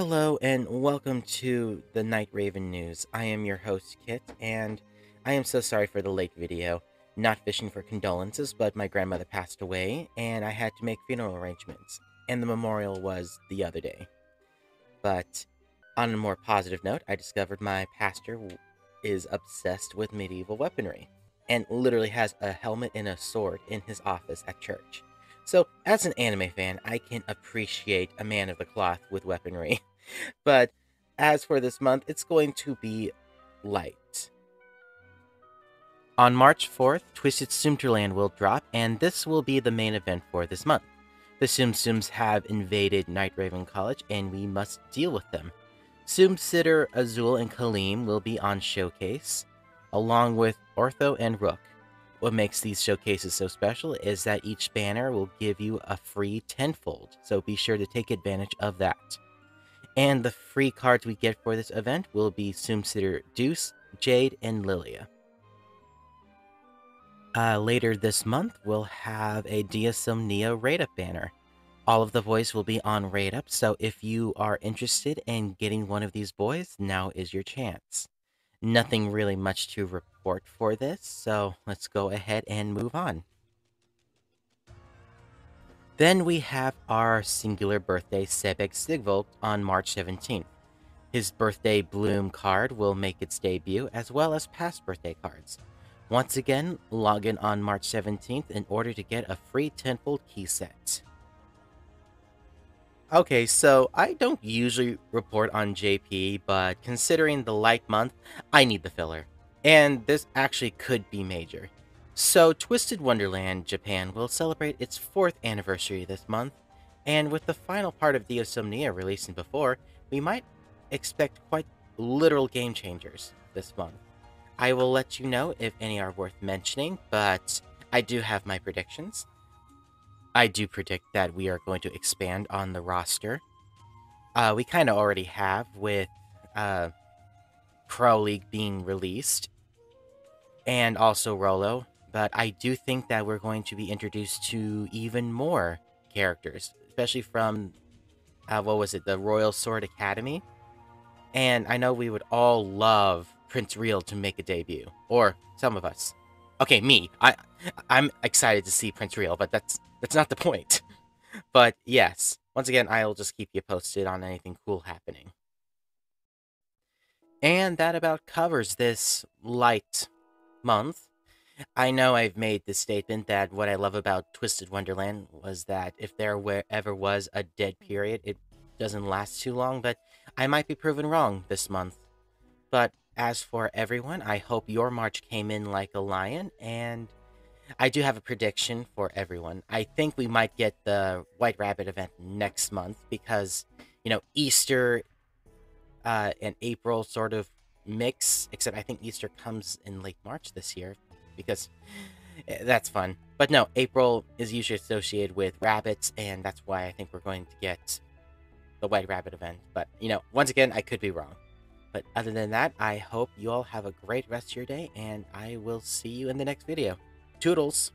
Hello and welcome to the Night Raven News. I am your host, Kit, and I am so sorry for the late video. Not fishing for condolences, but my grandmother passed away, and I had to make funeral arrangements, and the memorial was the other day. But on a more positive note, I discovered my pastor is obsessed with medieval weaponry, and literally has a helmet and a sword in his office at church. So, as an anime fan, I can appreciate a man of the cloth with weaponry. but as for this month, it's going to be light. On March 4th, Twisted Sumterland will drop, and this will be the main event for this month. The Tsum Tsums have invaded Night Raven College, and we must deal with them. Tsum Sitter, Azul, and Kalim will be on Showcase, along with Ortho and Rook. What makes these showcases so special is that each banner will give you a free tenfold, so be sure to take advantage of that. And the free cards we get for this event will be Sitter Deuce, Jade, and Lilia. Uh, later this month, we'll have a Diasomnia Raid Up banner. All of the boys will be on Raid Up, so if you are interested in getting one of these boys, now is your chance. Nothing really much to report for this, so let's go ahead and move on. Then we have our singular birthday Sebek Zigvolt on March 17th. His birthday bloom card will make its debut, as well as past birthday cards. Once again, log in on March 17th in order to get a free tenfold key set. Okay, so I don't usually report on JP, but considering the light month, I need the filler. And this actually could be major. So, Twisted Wonderland Japan will celebrate its fourth anniversary this month, and with the final part of Diasomnia releasing before, we might expect quite literal game changers this month. I will let you know if any are worth mentioning, but I do have my predictions. I do predict that we are going to expand on the roster. Uh, we kind of already have with uh, Pro League being released and also Rollo, but I do think that we're going to be introduced to even more characters, especially from, uh, what was it, the Royal Sword Academy. And I know we would all love Prince Real to make a debut, or some of us. Okay, me. I I'm excited to see Prince Real, but that's that's not the point. But yes, once again, I'll just keep you posted on anything cool happening. And that about covers this light month. I know I've made the statement that what I love about Twisted Wonderland was that if there were, ever was a dead period, it doesn't last too long, but I might be proven wrong this month. But as for everyone, I hope your March came in like a lion, and I do have a prediction for everyone. I think we might get the White Rabbit event next month because, you know, Easter uh, and April sort of mix, except I think Easter comes in late March this year because eh, that's fun. But no, April is usually associated with rabbits, and that's why I think we're going to get the White Rabbit event. But, you know, once again, I could be wrong. But other than that, I hope you all have a great rest of your day, and I will see you in the next video. Toodles!